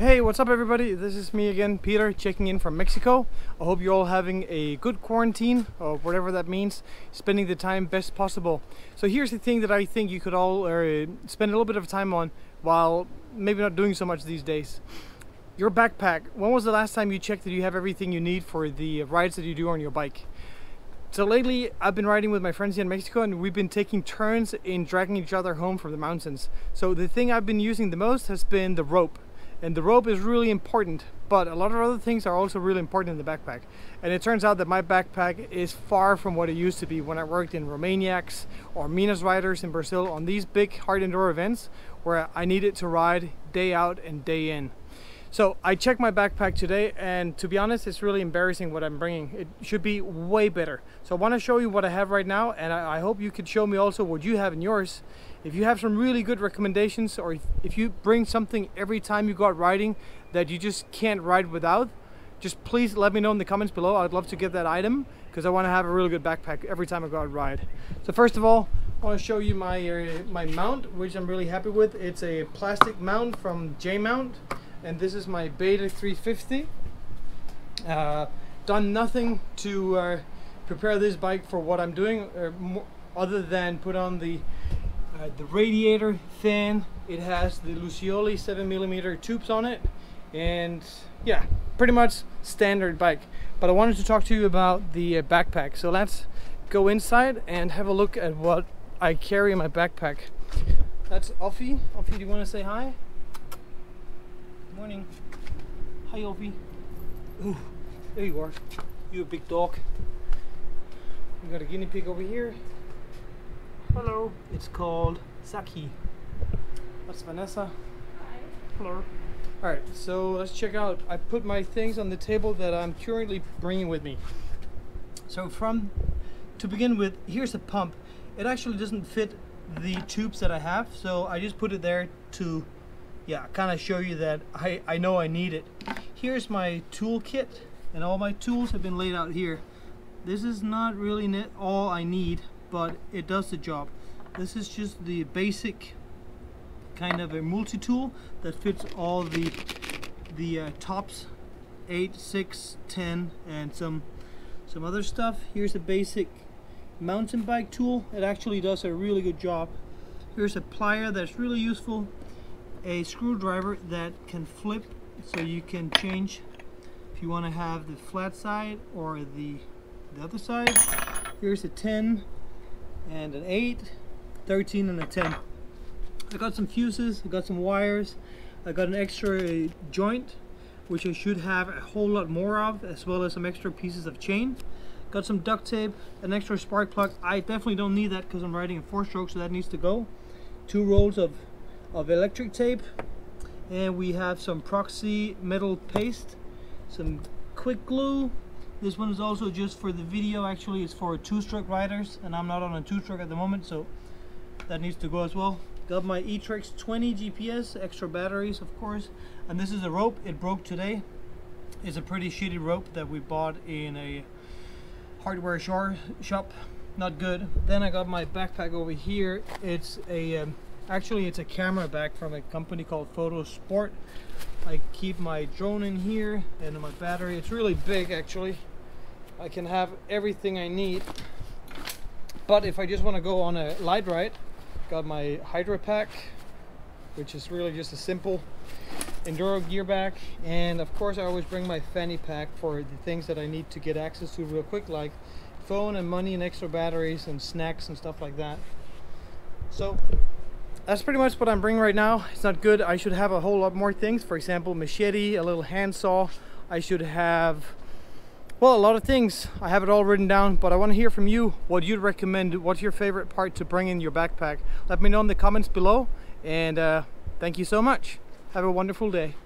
Hey, what's up everybody? This is me again, Peter, checking in from Mexico. I hope you're all having a good quarantine, or whatever that means, spending the time best possible. So here's the thing that I think you could all uh, spend a little bit of time on while maybe not doing so much these days. Your backpack. When was the last time you checked that you have everything you need for the rides that you do on your bike? So lately, I've been riding with my friends here in Mexico and we've been taking turns in dragging each other home from the mountains. So the thing I've been using the most has been the rope and the rope is really important but a lot of other things are also really important in the backpack and it turns out that my backpack is far from what it used to be when I worked in Romaniacs or Minas Riders in Brazil on these big hard enduro events where I needed to ride day out and day in. So I checked my backpack today and to be honest it's really embarrassing what I'm bringing. It should be way better. So I want to show you what I have right now and I, I hope you could show me also what you have in yours if you have some really good recommendations or if you bring something every time you go out riding that you just can't ride without, just please let me know in the comments below. I'd love to get that item because I want to have a really good backpack every time I go out ride. So first of all, I want to show you my uh, my mount, which I'm really happy with. It's a plastic mount from J-Mount, and this is my Beta 350. Uh, done nothing to uh, prepare this bike for what I'm doing, uh, other than put on the uh, the radiator fan. It has the Lucioli 7 millimeter tubes on it. And yeah pretty much standard bike. But I wanted to talk to you about the uh, backpack. So let's go inside and have a look at what I carry in my backpack. That's Offie. Offie do you want to say hi morning hi Offie Ooh, there you are you a big dog we got a guinea pig over here Hello. It's called Saki. That's Vanessa. Hi. Hello. Alright, so let's check out. I put my things on the table that I'm currently bringing with me. So from, to begin with, here's the pump. It actually doesn't fit the tubes that I have, so I just put it there to, yeah, kind of show you that I, I know I need it. Here's my tool kit, and all my tools have been laid out here. This is not really all I need, but it does the job. This is just the basic kind of a multi-tool that fits all the the uh, tops 8, 6, 10 and some some other stuff. Here's a basic mountain bike tool. It actually does a really good job. Here's a plier that's really useful. A screwdriver that can flip so you can change if you want to have the flat side or the, the other side. Here's a 10 and an 8, 13 and a 10. I got some fuses, I got some wires, I got an extra joint which I should have a whole lot more of as well as some extra pieces of chain. Got some duct tape, an extra spark plug. I definitely don't need that because I'm riding a four stroke so that needs to go. Two rolls of, of electric tape and we have some epoxy metal paste, some quick glue, this one is also just for the video. Actually, it's for two-stroke riders, and I'm not on a two-stroke at the moment, so that needs to go as well. Got my eTrex 20 GPS, extra batteries, of course. And this is a rope. It broke today. It's a pretty shitty rope that we bought in a hardware shop. Not good. Then I got my backpack over here. It's a um, actually it's a camera bag from a company called Photosport. I keep my drone in here and my battery. It's really big actually. I can have everything I need. But if I just want to go on a light ride, got my Hydra pack, which is really just a simple enduro gear bag. And of course I always bring my fanny pack for the things that I need to get access to real quick, like phone and money and extra batteries and snacks and stuff like that. So that's pretty much what I'm bringing right now. It's not good. I should have a whole lot more things. For example, machete, a little handsaw. I should have well, a lot of things. I have it all written down, but I want to hear from you what you'd recommend. What's your favorite part to bring in your backpack? Let me know in the comments below, and uh, thank you so much. Have a wonderful day.